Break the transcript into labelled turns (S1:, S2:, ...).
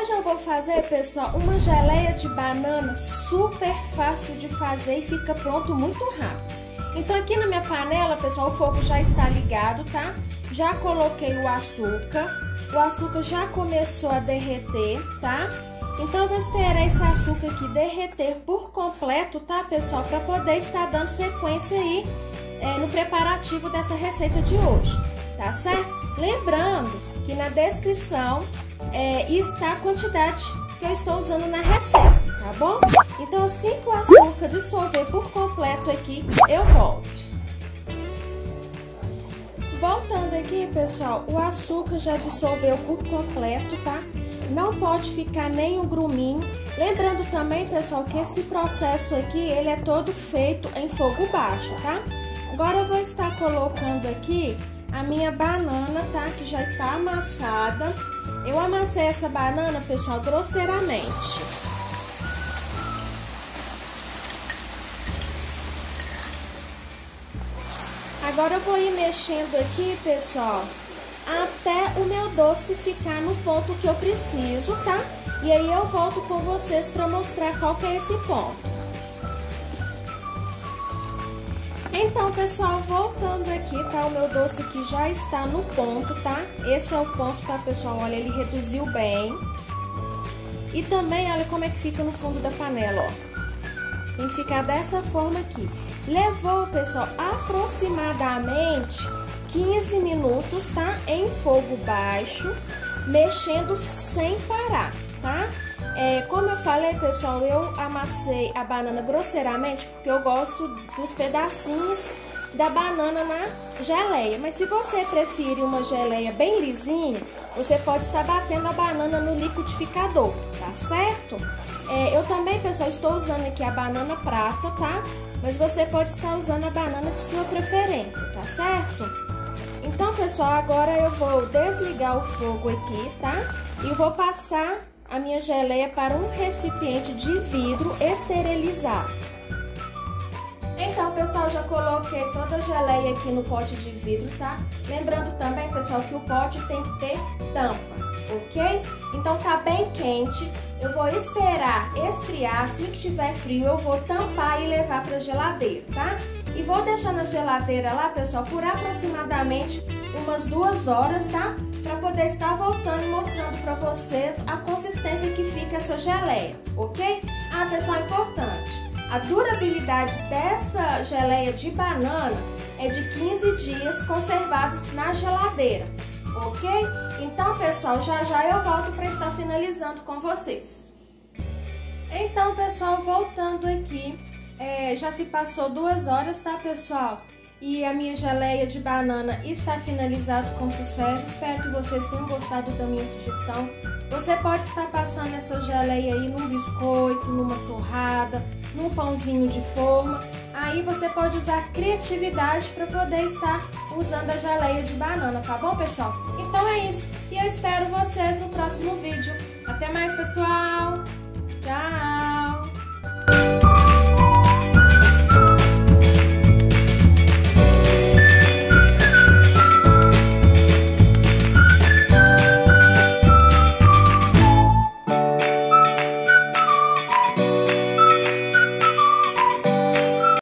S1: Hoje eu vou fazer, pessoal, uma geleia de banana super fácil de fazer e fica pronto muito rápido. Então aqui na minha panela, pessoal, o fogo já está ligado, tá? Já coloquei o açúcar, o açúcar já começou a derreter, tá? Então eu vou esperar esse açúcar aqui derreter por completo, tá, pessoal? Para poder estar dando sequência aí é, no preparativo dessa receita de hoje, tá certo? Lembrando que na descrição é, está a quantidade que eu estou usando na receita, tá bom? Então assim que o açúcar dissolver por completo aqui, eu volto. Voltando aqui, pessoal, o açúcar já dissolveu por completo, tá? Não pode ficar nem um gruminho. Lembrando também, pessoal, que esse processo aqui, ele é todo feito em fogo baixo, tá? Agora eu vou estar colocando aqui a minha banana, tá? Que já está amassada. Eu amassei essa banana, pessoal, grosseiramente. Agora eu vou ir mexendo aqui, pessoal, até o meu doce ficar no ponto que eu preciso, tá? E aí eu volto com vocês para mostrar qual que é esse ponto. Então, pessoal, voltando aqui, tá? O meu doce que já está no ponto, tá? Esse é o ponto, tá, pessoal? Olha, ele reduziu bem. E também, olha como é que fica no fundo da panela, ó. Tem que ficar dessa forma aqui. Levou, pessoal, aproximadamente 15 minutos, tá? Em fogo baixo, mexendo sem parar, tá? É, como eu falei, pessoal, eu amassei a banana grosseiramente porque eu gosto dos pedacinhos da banana na geleia. Mas se você prefere uma geleia bem lisinha, você pode estar batendo a banana no liquidificador, tá certo? É, eu também, pessoal, estou usando aqui a banana prata, tá? Mas você pode estar usando a banana de sua preferência, tá certo? Então, pessoal, agora eu vou desligar o fogo aqui, tá? E vou passar a minha geleia para um recipiente de vidro esterilizado. Então, pessoal, já coloquei toda a geleia aqui no pote de vidro, tá? Lembrando também, pessoal, que o pote tem que ter tampa, ok? Então, tá bem quente, eu vou esperar esfriar, assim que tiver frio, eu vou tampar e levar para geladeira, tá? E vou deixar na geladeira lá, pessoal, por aproximadamente umas duas horas, tá? Estar voltando e mostrando para vocês a consistência que fica essa geleia, ok? Ah, pessoal, importante. A durabilidade dessa geleia de banana é de 15 dias conservados na geladeira, ok? Então, pessoal, já já eu volto para estar finalizando com vocês. Então, pessoal, voltando aqui, é, já se passou duas horas, tá, pessoal? E a minha geleia de banana está finalizado com sucesso. Espero que vocês tenham gostado da minha sugestão. Você pode estar passando essa geleia aí num biscoito, numa torrada, num pãozinho de forma. Aí você pode usar criatividade para poder estar usando a geleia de banana, tá bom, pessoal? Então é isso. E eu espero vocês no próximo vídeo. Até mais, pessoal!